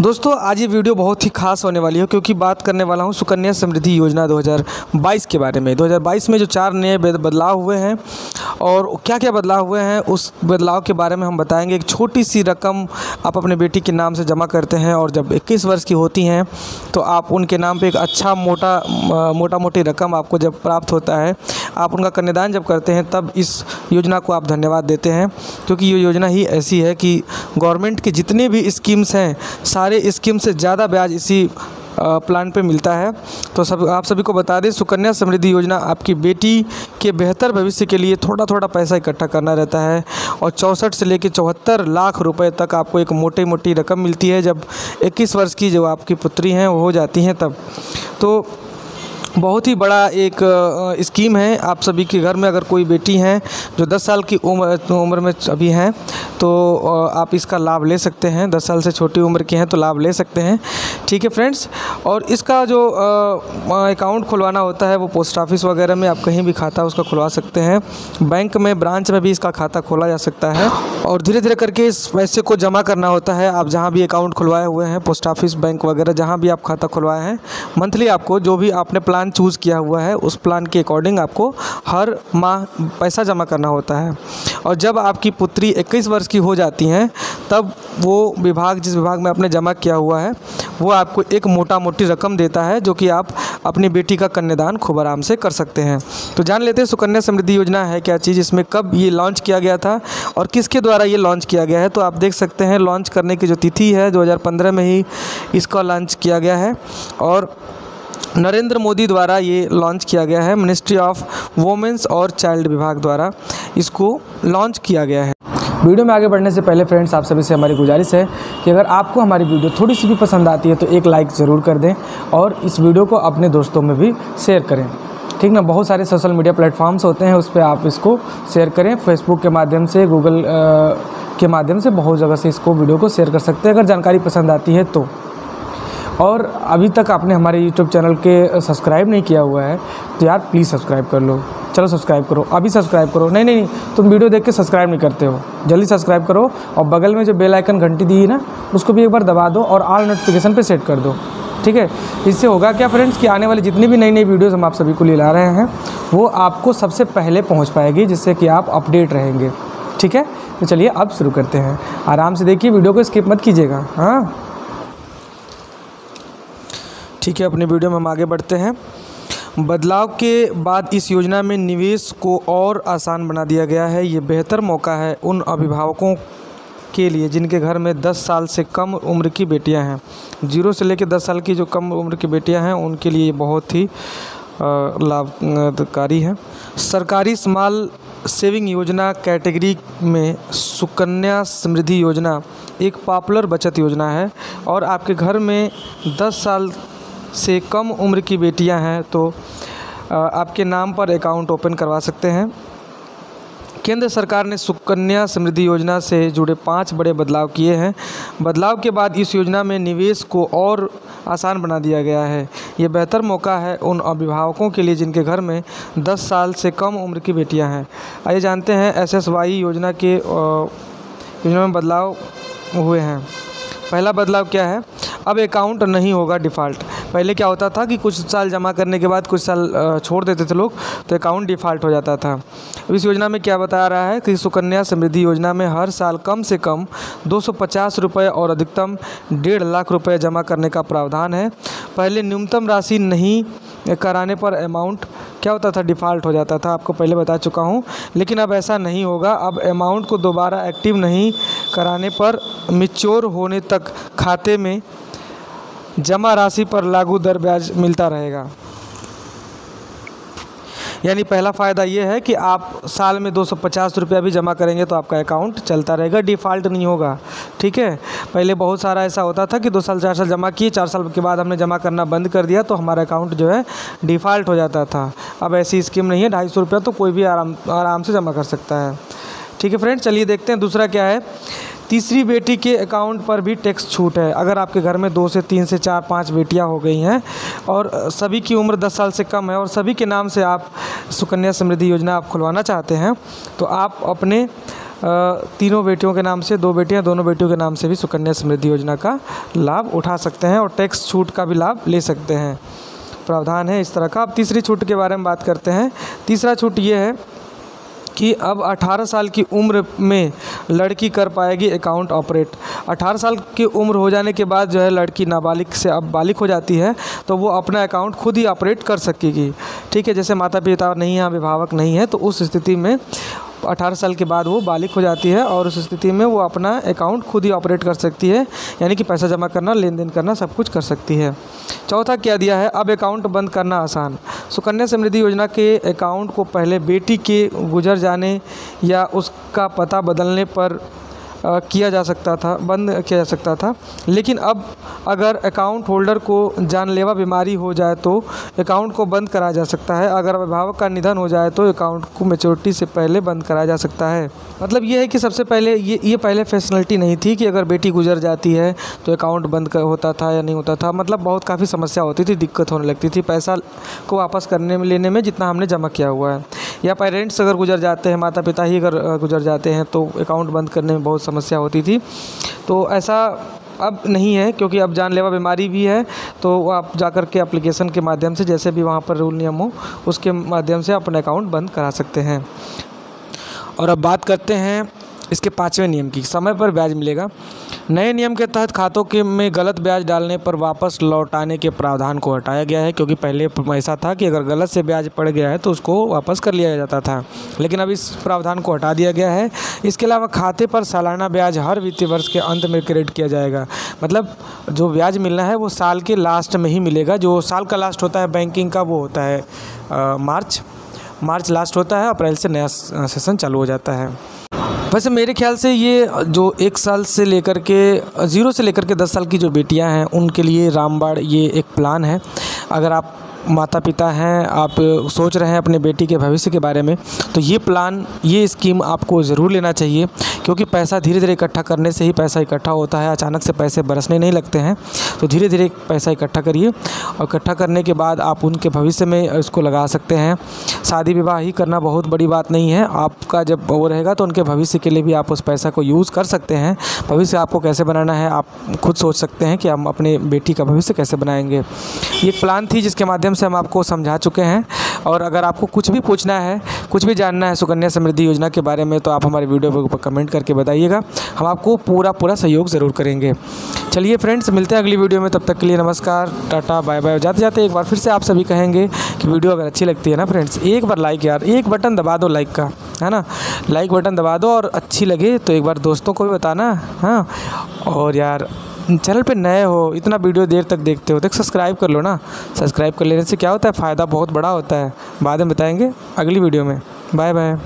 दोस्तों, आज ये वीडियो बहुत ही खास होने वाली है क्योंकि बात करने वाला हूँ सुकन्या समृद्धि योजना 2022 के बारे में। 2022 में जो चार नए बदलाव हुए हैं और क्या क्या बदलाव हुए हैं, उस बदलाव के बारे में हम बताएँगे। एक छोटी सी रकम आप अपने बेटी के नाम से जमा करते हैं और जब 21 वर्ष की होती हैं तो आप उनके नाम पे एक अच्छा मोटा मोटा मोटी रकम आपको जब प्राप्त होता है आप उनका कन्यादान जब करते हैं, तब इस योजना को आप धन्यवाद देते हैं। क्योंकि ये योजना ही ऐसी है कि गवर्नमेंट के जितने भी स्कीम्स हैं, सारे स्कीम से ज़्यादा ब्याज इसी प्लान पे मिलता है। तो सब, आप सभी को बता दें, सुकन्या समृद्धि योजना आपकी बेटी के बेहतर भविष्य के लिए थोड़ा थोड़ा पैसा इकट्ठा करना रहता है और चौंसठ से लेकर चौहत्तर लाख रुपए तक आपको एक मोटी मोटी रकम मिलती है। जब 21 वर्ष की जो आपकी पुत्री हैं, वो हो जाती हैं तब। तो बहुत ही बड़ा एक स्कीम है। आप सभी के घर में अगर कोई बेटी हैं जो 10 साल की उम्र उम्र में अभी हैं तो आप इसका लाभ ले सकते हैं। 10 साल से छोटी उम्र की हैं तो लाभ ले सकते हैं। ठीक है फ्रेंड्स। और इसका जो अकाउंट खुलवाना होता है वो पोस्ट ऑफ़िस वगैरह में आप कहीं भी खाता उसका खुलवा सकते हैं। बैंक में ब्रांच में भी इसका खाता खोला जा सकता है। और धीरे धीरे करके इस पैसे को जमा करना होता है। आप जहाँ भी अकाउंट खुलवाए हुए हैं पोस्ट ऑफ़िस बैंक वगैरह, जहाँ भी आप खाता खुलवाए हैं मंथली आपको जो भी आपने प्लान चूज़ किया हुआ है, उस प्लान के अकॉर्डिंग आपको हर माह पैसा जमा करना होता है। और जब आपकी पुत्री 21 वर्ष की हो जाती हैं, तब वो विभाग, जिस विभाग में आपने जमा किया हुआ है वो आपको एक मोटा मोटी रकम देता है, जो कि आप अपनी बेटी का कन्यादान खूब आराम से कर सकते हैं। तो जान लेते हैं, सुकन्या समृद्धि योजना है क्या चीज़? इसमें कब ये लॉन्च किया गया था और किसके द्वारा ये लॉन्च किया गया है? तो आप देख सकते हैं लॉन्च करने की जो तिथि है 2015 में ही इसका लॉन्च किया गया है। और नरेंद्र मोदी द्वारा ये लॉन्च किया गया है मिनिस्ट्री ऑफ़ वोमेंस और चाइल्ड विभाग द्वारा इसको लॉन्च किया गया है। वीडियो में आगे बढ़ने से पहले फ्रेंड्स आप सभी से हमारी गुजारिश है कि अगर आपको हमारी वीडियो थोड़ी सी भी पसंद आती है तो एक लाइक ज़रूर कर दें और इस वीडियो को अपने दोस्तों में भी शेयर करें। ठीक ना? बहुत सारे सोशल मीडिया प्लेटफॉर्म्स होते हैं, उस पर आप इसको शेयर करें। फेसबुक के माध्यम से गूगल के माध्यम से बहुत जगह से इसको वीडियो को शेयर कर सकते हैं, अगर जानकारी पसंद आती है तो। और अभी तक आपने हमारे यूट्यूब चैनल के सब्सक्राइब नहीं किया हुआ है तो यार प्लीज़ सब्सक्राइब कर लो। चलो सब्सक्राइब करो, अभी सब्सक्राइब करो। नहीं नहीं नहीं, तुम वीडियो देख के सब्सक्राइब नहीं करते हो। जल्दी सब्सक्राइब करो और बगल में जो बेल आइकन घंटी दी है ना, उसको भी एक बार दबा दो और ऑल नोटिफिकेशन पे सेट कर दो। ठीक है? इससे होगा क्या फ्रेंड्स कि आने वाली जितनी भी नई नई वीडियोज़ हम आप सभी को ले ला रहे हैं, वो आपको सबसे पहले पहुँच पाएगी, जिससे कि आप अपडेट रहेंगे। ठीक है? तो चलिए अब शुरू करते हैं। आराम से देखिए वीडियो को स्किप मत कीजिएगा। हाँ? ठीक है, अपने वीडियो में हम आगे बढ़ते हैं। बदलाव के बाद इस योजना में निवेश को और आसान बना दिया गया है। ये बेहतर मौका है उन अभिभावकों के लिए जिनके घर में 10 साल से कम उम्र की बेटियाँ हैं। ज़ीरो से लेकर 10 साल की जो कम उम्र की बेटियाँ हैं, उनके लिए बहुत ही लाभकारी है। सरकारी स्मॉल सेविंग योजना कैटेगरी में सुकन्या समृद्धि योजना एक पॉपुलर बचत योजना है और आपके घर में 10 साल से कम उम्र की बेटियाँ हैं तो आपके नाम पर अकाउंट ओपन करवा सकते हैं। केंद्र सरकार ने सुकन्या समृद्धि योजना से जुड़े पाँच बड़े बदलाव किए हैं। बदलाव के बाद इस योजना में निवेश को और आसान बना दिया गया है। ये बेहतर मौका है उन अभिभावकों के लिए जिनके घर में 10 साल से कम उम्र की बेटियाँ हैं। आइए जानते हैं एसएसवाई योजना के योजना में बदलाव हुए हैं। पहला बदलाव क्या है? अब अकाउंट नहीं होगा डिफ़ॉल्ट पहले क्या होता था कि कुछ साल जमा करने के बाद कुछ साल छोड़ देते थे लोग तो अकाउंट डिफ़ॉल्ट हो जाता था। इस योजना में क्या बता रहा है कि सुकन्या समृद्धि योजना में हर साल कम से कम दो सौ और अधिकतम डेढ़ लाख रुपये जमा करने का प्रावधान है। पहले न्यूनतम राशि नहीं कराने पर अमाउंट क्या होता था? डिफ़ॉल्ट हो जाता था, आपको पहले बता चुका हूँ। लेकिन अब ऐसा नहीं होगा, अब अमाउंट को दोबारा एक्टिव नहीं कराने पर मिच्योर होने तक खाते में जमा राशि पर लागू दर ब्याज मिलता रहेगा। यानी पहला फ़ायदा ये है कि आप साल में दो सौ पचास रुपया भी जमा करेंगे तो आपका अकाउंट चलता रहेगा, डिफ़ॉल्ट नहीं होगा। ठीक है? पहले बहुत सारा ऐसा होता था कि दो साल, चार साल जमा किए, चार साल के बाद हमने जमा करना बंद कर दिया तो हमारा अकाउंट जो है डिफ़ॉल्ट हो जाता था। अब ऐसी स्कीम नहीं है, ढाई सौ रुपया तो कोई भी आराम आराम से जमा कर सकता है। ठीक है फ्रेंड चलिए देखते हैं दूसरा क्या है। तीसरी बेटी के अकाउंट पर भी टैक्स छूट है। अगर आपके घर में दो से तीन से चार पाँच बेटियाँ हो गई हैं और सभी की उम्र दस साल से कम है और सभी के नाम से आप सुकन्या समृद्धि योजना आप खुलवाना चाहते हैं तो आप अपने तीनों बेटियों के नाम से, दो बेटियाँ दोनों बेटियों के नाम से भी सुकन्या समृद्धि योजना का लाभ उठा सकते हैं और टैक्स छूट का भी लाभ ले सकते हैं। प्रावधान है इस तरह का। अब तीसरी छूट के बारे में बात करते हैं। तीसरा छूट ये है कि अब 18 साल की उम्र में लड़की कर पाएगी अकाउंट ऑपरेट 18 साल की उम्र हो जाने के बाद जो है लड़की नाबालिग से अब बालिक हो जाती है तो वो अपना अकाउंट खुद ही ऑपरेट कर सकेगी। ठीक है, जैसे माता पिता नहीं है, अभिभावक नहीं है तो उस स्थिति में अठारह साल के बाद वो बालिक हो जाती है और उस स्थिति में वो अपना अकाउंट खुद ही ऑपरेट कर सकती है, यानी कि पैसा जमा करना लेन देन करना, सब कुछ कर सकती है। चौथा क्या दिया है? अब अकाउंट बंद करना आसान। सुकन्या समृद्धि योजना के अकाउंट को पहले बेटी के गुजर जाने या उसका पता बदलने पर किया जा सकता था, बंद किया जा सकता था। लेकिन अब अगर अकाउंट होल्डर को जानलेवा बीमारी हो जाए तो अकाउंट को बंद कराया जा सकता है। अगर अभिभावक का निधन हो जाए तो अकाउंट को मेचोरिटी से पहले बंद कराया जा सकता है। मतलब ये है कि सबसे पहले ये ये पहले फैसिलिटी नहीं थी कि अगर बेटी गुजर जाती है तो अकाउंट बंद होता था या नहीं होता था। मतलब बहुत काफ़ी समस्या होती थी, दिक्कत होने लगती थी। पैसा को वापस करने में लेने में जितना हमने जमा किया हुआ है। या पेरेंट्स अगर गुजर जाते हैं माता पिता ही अगर गुजर जाते हैं तो अकाउंट बंद करने में बहुत समस्या होती थी। तो ऐसा अब नहीं है, क्योंकि अब जानलेवा बीमारी भी है तो आप जा कर के एप्लीकेशन के माध्यम से, जैसे भी वहाँ पर रूल नियम हो, उसके माध्यम से अपना अकाउंट बंद करा सकते हैं। और अब बात करते हैं इसके पाँचवें नियम की। समय पर ब्याज मिलेगा। नए नियम के तहत खातों के में गलत ब्याज डालने पर वापस लौटाने के प्रावधान को हटाया गया है, क्योंकि पहले ऐसा था कि अगर गलत से ब्याज पड़ गया है तो उसको वापस कर लिया जाता था। लेकिन अब इस प्रावधान को हटा दिया गया है। इसके अलावा खाते पर सालाना ब्याज हर वित्तीय वर्ष के अंत में क्रेडिट किया जाएगा। मतलब जो ब्याज मिलना है, वो साल के लास्ट में ही मिलेगा। जो साल का लास्ट होता है, बैंकिंग का वो होता है मार्च। मार्च लास्ट होता है, अप्रैल से नया सेशन चालू हो जाता है। वैसे मेरे ख्याल से ये जो एक साल से लेकर के, ज़ीरो से लेकर के दस साल की जो बेटियाँ हैं, उनके लिए रामबाड़ ये एक प्लान है। अगर आप माता पिता हैं, आप सोच रहे हैं अपने बेटी के भविष्य के बारे में तो ये प्लान ये स्कीम आपको ज़रूर लेना चाहिए, क्योंकि पैसा धीरे धीरे इकट्ठा करने से ही पैसा इकट्ठा होता है, अचानक से पैसे बरसने नहीं लगते हैं तो धीरे धीरे पैसा इकट्ठा करिए, और इकट्ठा करने के बाद आप उनके भविष्य में इसको लगा सकते हैं। शादी विवाह ही करना बहुत बड़ी बात नहीं है, आपका जब वो रहेगा तो उनके भविष्य के लिए भी आप उस पैसा को यूज़ कर सकते हैं, भविष्य आपको कैसे बनाना है, आप खुद सोच सकते हैं कि हम अपने बेटी का भविष्य कैसे बनाएँगे। ये प्लान थी जिसके माध्यम से हम आपको समझा चुके हैं। और अगर आपको कुछ भी पूछना है, कुछ भी जानना है सुकन्या समृद्धि योजना के बारे में तो आप हमारे वीडियो के ऊपर कमेंट करके बताइएगा। हम आपको पूरा पूरा सहयोग ज़रूर करेंगे। चलिए फ्रेंड्स, मिलते हैं अगली वीडियो में। तब तक के लिए नमस्कार, टाटा बाय बाय जाते जाते एक बार फिर से आप सभी कहेंगे कि वीडियो अगर अच्छी लगती है ना फ्रेंड्स, एक बार लाइक यार, एक बटन दबा दो लाइक का, है ना? लाइक बटन दबा दो और अच्छी लगे तो एक बार दोस्तों को भी बताना हाँ? और यार चैनल पे नए हो, इतना वीडियो देर तक देखते हो तो सब्सक्राइब कर लो ना। सब्सक्राइब कर लेने से क्या होता है? फ़ायदा बहुत बड़ा होता है। बाद में बताएँगे अगली वीडियो में। Bye bye